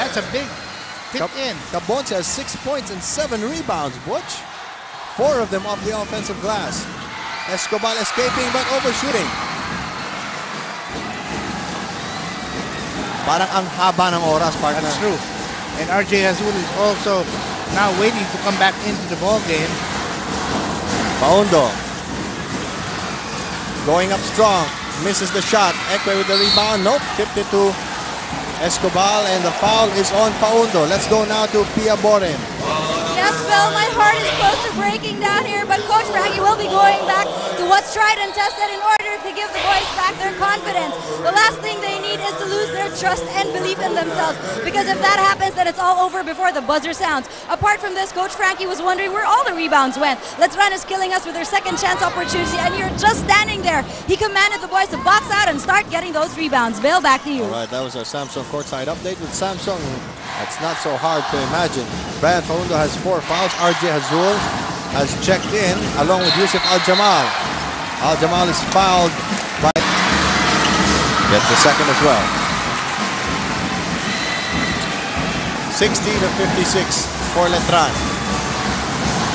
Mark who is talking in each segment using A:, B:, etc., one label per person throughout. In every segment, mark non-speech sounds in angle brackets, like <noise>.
A: That's a big tip
B: Cap-
A: in.
B: Cabonce has six points and seven rebounds, Butch. Four of them off the offensive glass. Escobar escaping but overshooting. Parang ang haba ng oras, partner.
A: That's true. And RJ Jazul is also now waiting to come back into the ball game.
B: Faundo. Going up strong. Misses the shot. Ekwe with the rebound. Nope. Tipped it to Escobar and the foul is on Faundo. Let's go now to Pia Boren.
C: Phil, my heart is close to breaking down here, but Coach Frankie will be going back to what's tried and tested in order to give the boys back their confidence. The last thing they need is to lose their trust and belief in themselves, because if that happens, then it's all over before the buzzer sounds. Apart from this, Coach Frankie was wondering where all the rebounds went. Letran is killing us with their second chance opportunity, and you're just standing there. He commanded the boys to box out and start getting those rebounds. Bill, back to you.
B: All right, that was our Samsung courtside update with Samsung. That's not so hard to imagine. Brian Faundo has four fouls. RJ Jazul has checked in along with Yusuf Al Jamal. Al Jamal is fouled by. Gets the second as well. 60 to 56 for Letran.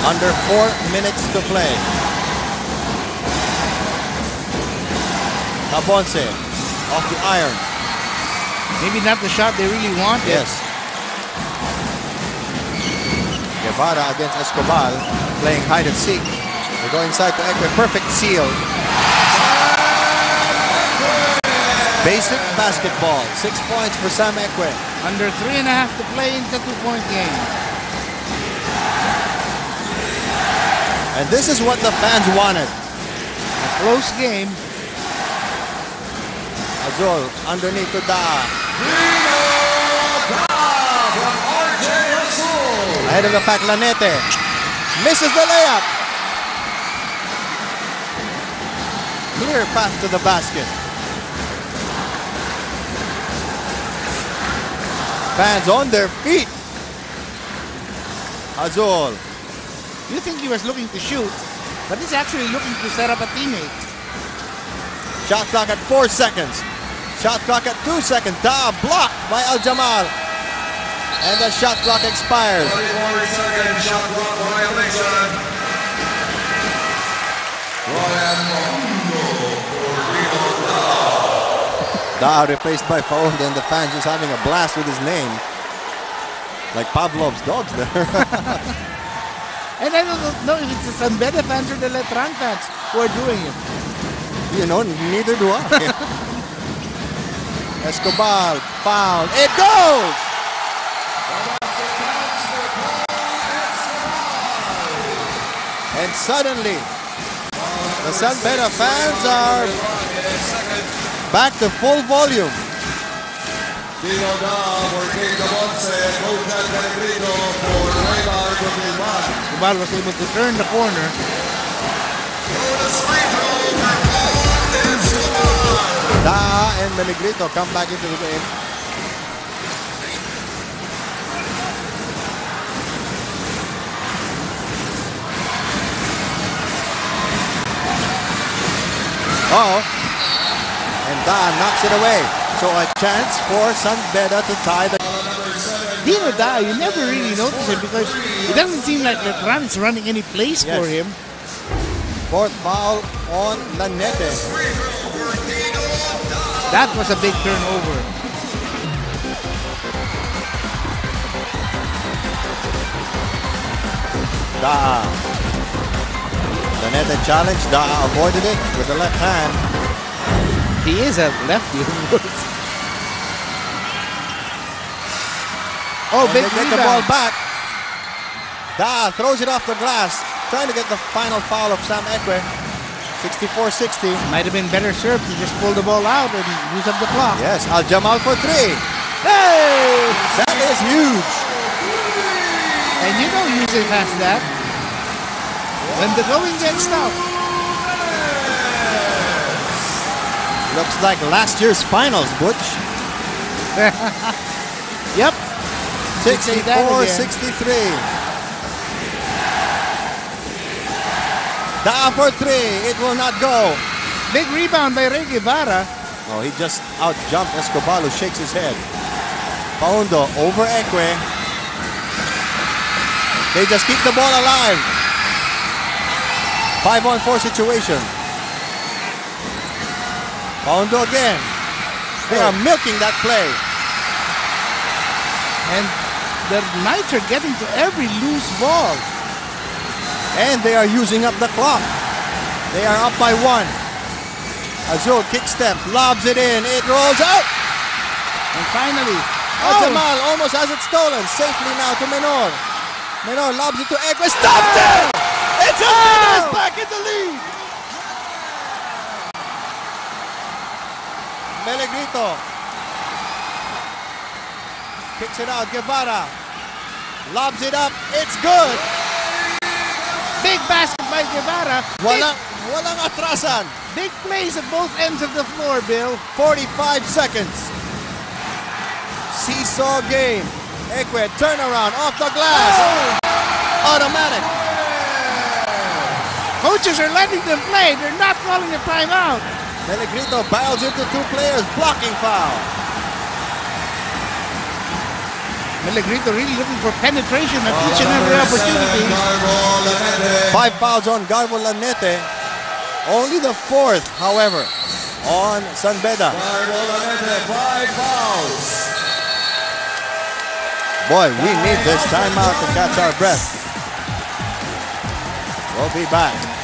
B: Under four minutes to play. Cabonce off the iron.
A: Maybe not the shot they really wanted.
B: Yes. Guevara against Escobar playing hide and seek. They go inside to Ekwe. Perfect seal. Basic basketball. Six points for Sam Ekwe.
A: Under three and a half to play in the two-point game.
B: And this is what the fans wanted.
A: A close game.
B: Jazul underneath to Da. Ahead of the pack, Lanete. Misses the layup. Clear path to the basket. Fans on their feet. Jazul.
A: You think he was looking to shoot, but he's actually looking to set up a teammate.
B: Shot clock at four seconds. Shot clock at two seconds. Da blocked by Al Jamal. And the shot clock expires. <laughs>
D: 24 second shot clock violation. Ryan Mondo for Reno
B: Da replaced by Faund and the fans just having a blast with his name. Like Pavlov's dogs there. <laughs>
A: And I don't know if it's the San Beda fans or the Letran fans who are doing it.
B: you know, neither do I. <laughs> Escobar, foul. It goes! And suddenly, the San Beda fans are back to full volume.
A: Escobar was able to turn the corner.
B: Da and Meligrito come back into the game. And Da knocks it away. So a chance for San Beda to tie the.
A: Dino Da, you never really notice him because it doesn't seem like Letran is running any place
B: Yes.
A: for him.
B: Fourth foul on Lanete.
A: That was a big turnover.
B: Da. Lanete challenge. Da avoided it with the left hand.
A: He is a lefty. <laughs> oh,
B: And
A: big
B: they get the ball back. Da throws it off the glass. Trying to get the final foul of Sam Ekwe. 64-60.
A: Might have been better served to just pull the ball out and use up the clock.
B: Yes, Al Jamal for three.
A: Hey!
B: That is huge.
A: And you know Yusuf has that. The going gets tough.
B: Looks like last year's finals, Butch. <laughs>
A: Yep. Could say that again.
B: 64-63. Da for three. It will not go.
A: Big rebound by Ray Guevara.
B: Oh, he just out jumped Escobar, who shakes his head. Faundo over Ekwe. They just keep the ball alive. Five on four situation. Faundo again. They are milking that play.
A: And the Knights are getting to every loose ball.
B: And they are using up the clock. They are up by one. Jazul kick step, lobs it in. It rolls out.
A: And finally,
B: Oh. oh. Jamal almost has it stolen. Safely now to Menor. Menor lobs it to Ekwe. Stopped it! Oh. back in the lead. Melegrito. Kicks it out. Guevara. Lobs it up. It's good.
A: big basket by Guevara.
B: Walang, walang atrasan.
A: Big plays at both ends of the floor, Bill.
B: 45 seconds. Seesaw game. Ekwe turnaround off the glass. Oh! Automatic.
A: Coaches are letting them play. They're not calling a timeout.
B: Melegrito barrels into two players, blocking foul.
A: Melegrito really looking for penetration at each and every opportunity.
D: Garbo
B: Five fouls on Garbo Lanete. Only the fourth, however, on San Beda.
D: Garbo Lanete, five fouls.
B: Boy, we need this timeout to catch our breath. We'll be back.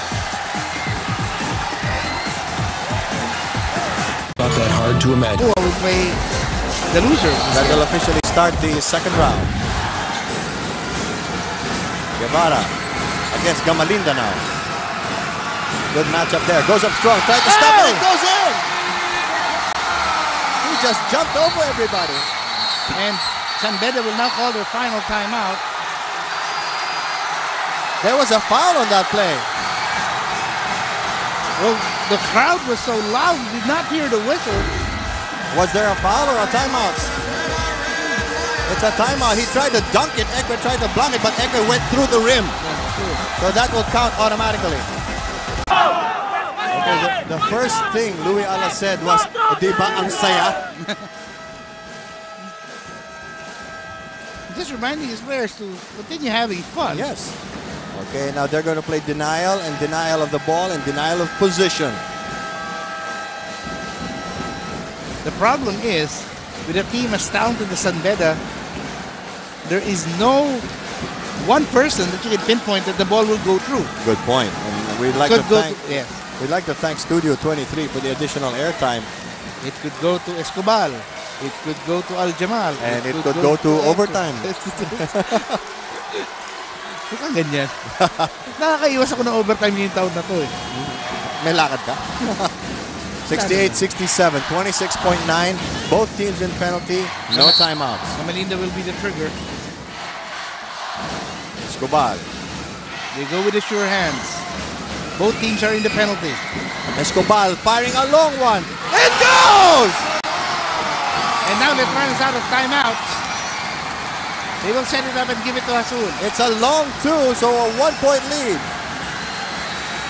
E: To imagine.
A: Who will play the loser?
B: That will officially start the second round. Guevara against Gamalinda now. Good matchup there. Goes up strong. Tried to stop it. It goes in. He just jumped over everybody.
A: And San Beda will now call their final timeout.
B: There was a foul on that play.
A: Well, the crowd was so loud, we did not hear the whistle.
B: Was there a foul or a timeout? It's a timeout. He tried to dunk it. Ekwe tried to block it, but Ekwe went through the rim. So that will count automatically. Okay, the, the first thing Louie Alas said was, di ba ang saya?
A: Just reminding his players to continue having fun.
B: Yes. Okay, now they're going to play denial and denial of the ball and denial of position.
A: The problem is, with a team as talented as San Beda, there is no one person that you can pinpoint that the ball will go through.
B: Good point. And we'd like
A: Could
B: to
A: go
B: thank
A: to, yes.
B: we'd like to thank Studio 23 for the additional airtime,
A: It could go to Escobar. It could go to Al Jamal.
B: and it could go to overtime. <laughs>
A: Mukhang ganyan. <laughs> Nakakaiwas ako ng overtime yung taon na to eh.
B: May lakad ka? <laughs> 68-67, 26.9. Both teams in penalty. No timeouts.
A: Gamalinda will be the trigger.
B: Escobar.
A: They go with the sure hands. Both teams are in the penalty.
B: Escobar firing a long one. It goes!
A: And now Letran is out of timeouts. They will set it up and give it to Jazul.
B: It's a long two, so a one-point lead.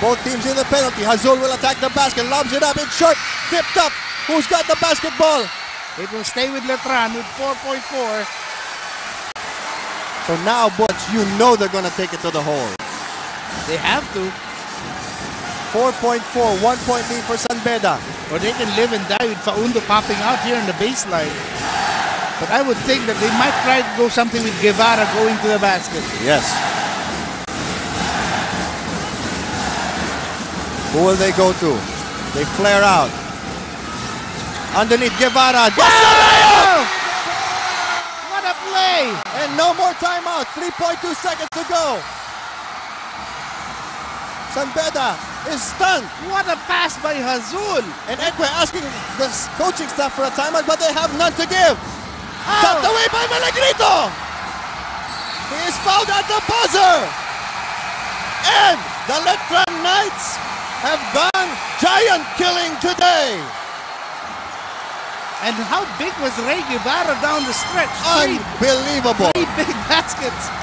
B: Both teams in the penalty. Jazul will attack the basket, lobs it up, it's short, tipped up. Who's got the basketball?
A: It will stay with Letran with 4.4.
B: So now, Butch, you know they're going to take it to the hole.
A: They have to.
B: 4.4, one point lead for San Beda.
A: Or they can live and die with Faundo popping out here in the baseline. But I would think that they might try to go something with Guevara going to the basket.
B: Yes. Who will they go to? They flare out. Underneath Guevara.
A: Oh! What a play!
B: And no more timeout. 3.2 seconds to go. San Beda is stunned.
A: What a pass by Jazul!
B: And Ekwe asking the coaching staff for a timeout, but they have none to give. Oh. Tapped away by Malagrito. He is fouled at the buzzer. And the Letran Knights have gone giant killing today.
A: And how big was Ray Guevara down the stretch? Three,
B: Unbelievable.
A: three big <laughs> baskets.